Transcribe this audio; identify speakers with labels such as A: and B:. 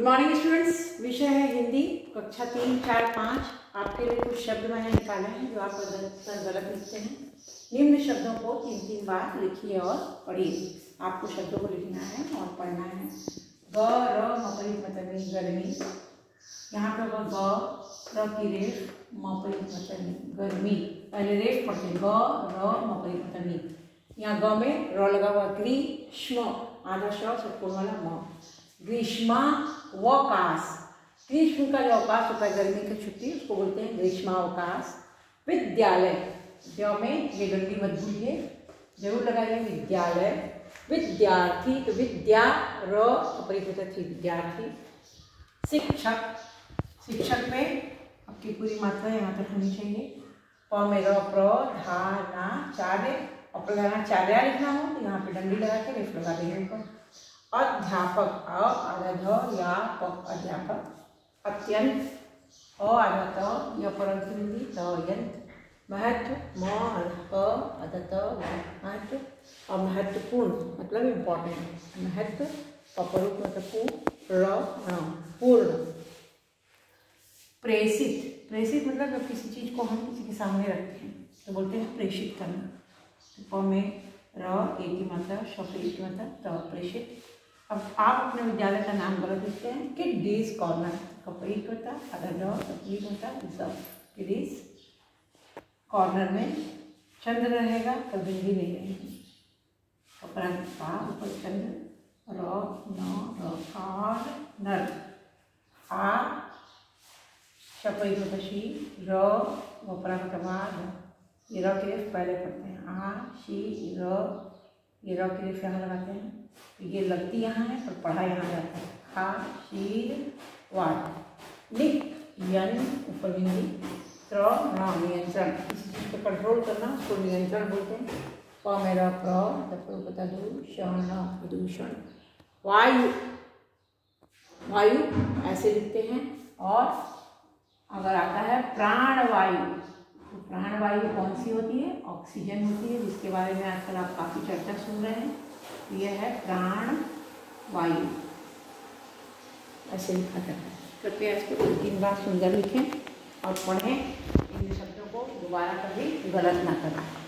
A: Good morning students विषय है हिंदी, कक्षा तीन, चार, पाँच। आपके लिए कुछ शब्द मैंने निकाले हैं जो आप गलत लिखते हैं। निम्न शब्दों को तीन तीन बार लिखिए और पढ़िए। आपको शब्दों को लिखना है और पढ़ना है। ग, र, मपरित मतनी गर्मी। यहाँ पर होगा ग, र की रेफ मपरित मतनी गर्मी। पहले रेफ पढ़ते ग, र, मपरित मतनी यहाँ ग में र लगा हुआ ग्रीष्म आधा श सटकोण वाला म। ग्रीष्मा वकाश ग्रीष्म का जो अवकाश होता है, गर्मी की छुट्टी, उसको बोलते हैं ग्रीष्मावकाश विद्यालय, जो में ये गंदी मत भूलिए ज़रूर लगाइए, विद्यालय। विद्यार्थी तो विद्या र थी विद्यार्थी। शिक्षक शिक्षक में आपकी पूरी मात्रा यहाँ तक होनी चाहिए। प में र चार्य और लगाना चार्या लिखना हो तो यहाँ पे डंडी लगा के रेफ लगा देंगे ऊपर अध्यापक अ या अध्यापक। अत्यंत अ आधा त महत्व म त महत्व और महत्वपूर्ण मतलब इम्पोर्टेंट महत्व पपरूप मतलब पूर्ण पूर्ण। प्रेषित। प्रेषित मतलब जब किसी चीज़ को हम किसी के सामने रखते हैं तो बोलते हैं प्रेषित करना। तो में र, ए की मात्रा, शब्द की मतलब त प्रेषित। अब आप अपने विद्यालय का नाम गलत लिखते हैं कि डीज कॉर्नर कपड़ी होता अदर डॉ तकलीफ़ होता सब किडीज कॉर्नर में चंद्र रहेगा तो बिंदी नहीं रहेगी। कपड़ा का ऊपर चंद्र, र, न, र कॉर्नर आ शपई होता शी र वपरा का बाद ये र के पहले पढ़ते हैं। आ, शी, र ये र के यहाँ लगाते हैं। तो ये लगती यहाँ है, और पढ़ा यहाँ जाता है। खा, शीर वाट लिख, यन ऊपर बिंदी त्र नियंत्रण। किसी चीज़ को कंट्रोल करना, उसको नियंत्रण बोलते हैं। प मेरा प्र पता दूषण प्रदूषण वायु वायु, ऐसे लिखते हैं। और अगर आता है प्राण वायु तो प्राण वायु कौन सी होती है? ऑक्सीजन होती है, जिसके बारे में आजकल आप काफ़ी चर्चा सुन रहे हैं। यह है प्राण वायु। ऐसे लिखा जाता है। कृपया इसको दो तीन बार सुंदर लिखें और पढ़ें। इन शब्दों को दोबारा कभी गलत ना करें।